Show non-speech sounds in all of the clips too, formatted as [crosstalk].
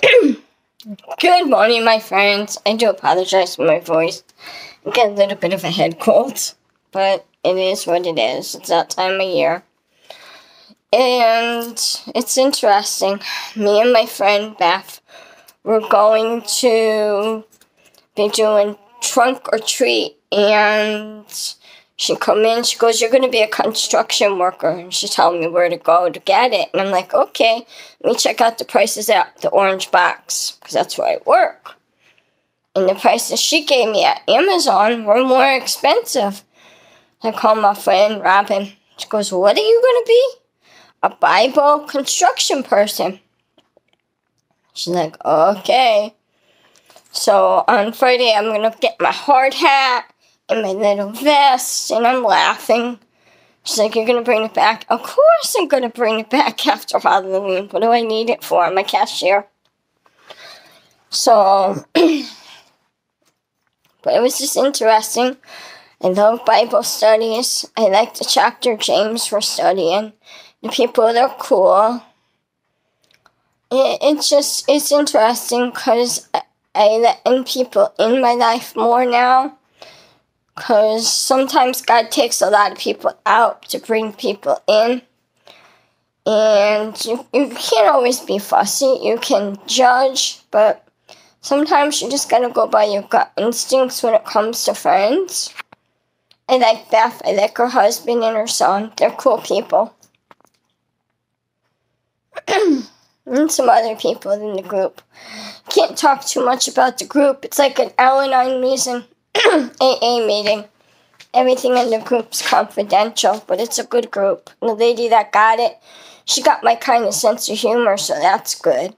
[coughs] Good morning, my friends. I do apologize for my voice. I get a little bit of a head cold, but it is what it is. It's that time of year. And it's interesting. Me and my friend Beth were going to be doing trunk or treat, and she come in, she goes, You're gonna be a construction worker and she told me where to go to get it. And I'm like, Okay, let me check out the prices at the orange box, because that's where I work. And the prices she gave me at Amazon were more expensive. I called my friend Robin. She goes, What are you gonna be? A Bible construction person. She's like, Okay. So on Friday I'm gonna get my hard hat in my little vest, and I'm laughing. She's like, You're gonna bring it back? Of course I'm gonna bring it back [laughs] after Halloween. What do I need it for? My cashier. So, [clears throat] but it was just interesting. I love Bible studies. I like the chapter James we're studying. The people, they're cool. It, it's just, it's interesting because I, I let in people in my life more now because sometimes God takes a lot of people out to bring people in. And you, you can't always be fussy. You can judge, but sometimes you just gotta go by your gut instincts when it comes to friends. I like Beth. I like her husband and her son. They're cool people. [clears throat] and some other people in the group. Can't talk too much about the group. It's like an Al Anon meeting. [coughs] AA meeting. Everything in the group's confidential, but it's a good group. The lady that got it, she got my kind of sense of humor, so that's good.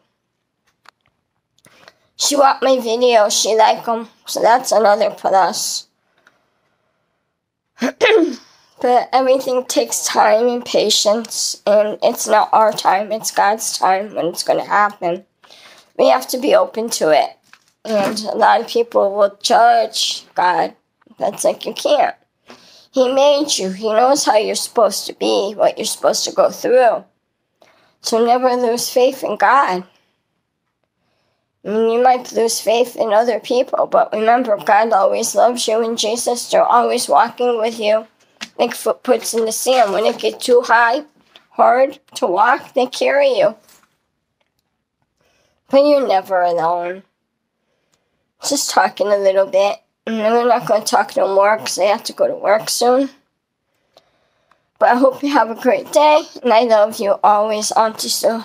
She watched my videos, she liked them, so that's another plus. [coughs] but everything takes time and patience, and it's not our time, it's God's time when it's going to happen. We have to be open to it. And a lot of people will judge God. That's like you can't. He made you. He knows how you're supposed to be, what you're supposed to go through. So never lose faith in God. I mean, you might lose faith in other people, but remember, God always loves you, and Jesus, they're always walking with you, like footprints in the sand. When it gets too high, hard to walk, they carry you. But you're never alone just talking a little bit. And we're not going to talk no more because I have to go to work soon. But I hope you have a great day, and I love you always, Auntie Sue.